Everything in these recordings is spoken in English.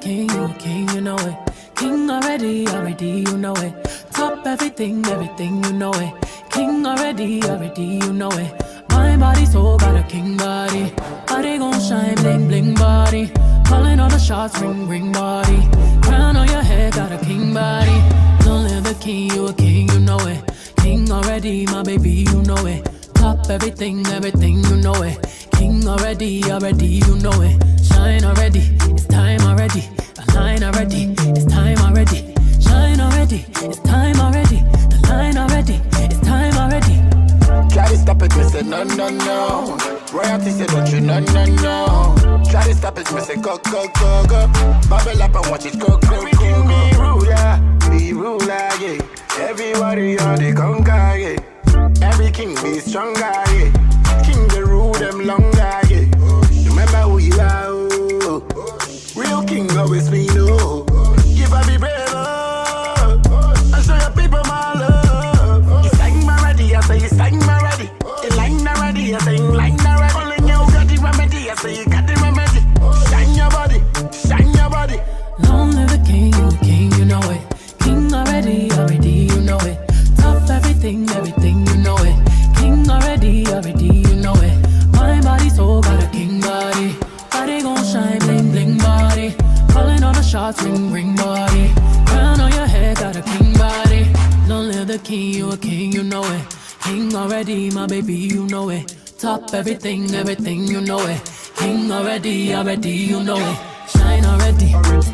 King, you a king, you know it. King already, already, you know it. Top everything, everything, you know it. King already, already, you know it. King body. Body gon' shine, bling, bling body. Calling all the shots, ring, ring body. Crown on your head, got a king body. Long live the king, you a king, you know it. King already, my baby, you know it. Top everything, everything, you know it. King already, already, you know it. Shine already, it's time already. Align already, it's no, no, no. Royalty say don't you, no, no, no. Try to stop it, me say go, go, go, go. Bubble up and watch it go, go, go, go. Be ruler, be ruler, yeah. Everybody on the conga, yeah. Every king be stronger, yeah. King the rule them longer, yeah. Remember who you are, oh. Real king always be shots, ring, ring body. Crown on your head, got a king body. Long live the king, you a king, you know it. King already, my baby, you know it. Top everything, everything, you know it. King already, already, you know it. Shine already.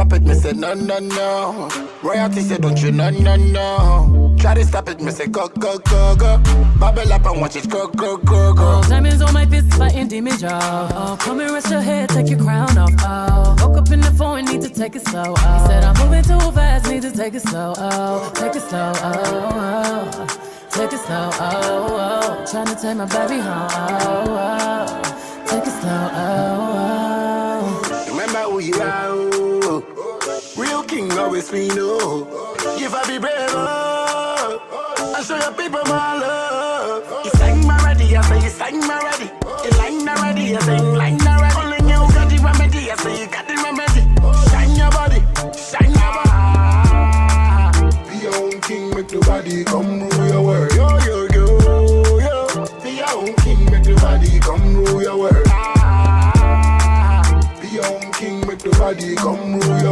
Stop it, me say no, no, no. Royalty say don't you, no, no, no. Try to stop it, me say go, go, go, go. Bubble up and watch it go, go, go, go. Oh, diamonds on my fist, fighting demons, oh. y'all. Oh, come and rest your head, take your crown off. Oh, woke up in the phone, need to take it slow. Oh, he said I'm moving too fast, need to take it slow. Oh, take it slow. Oh, oh. take it slow. Oh, oh. trying to take my baby home. Oh, oh. Always be no. Give up be brave, oh. And show your people my love. You sang my ready, I say you sang my ready. You line already, I say you line already. Only you got the remedy, I say you got the remedy. Shine your body, shine your body. Be your own king, make the body come rule your world. Yo, yo, yo, yo. Be your own king, make the body come rule your world. Ah. Be your own king, make the body come rule your world.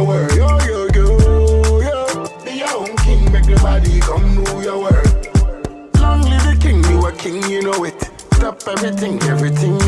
Body come rule your world. Long live the king, you a king, you know it. Stop everything, everything,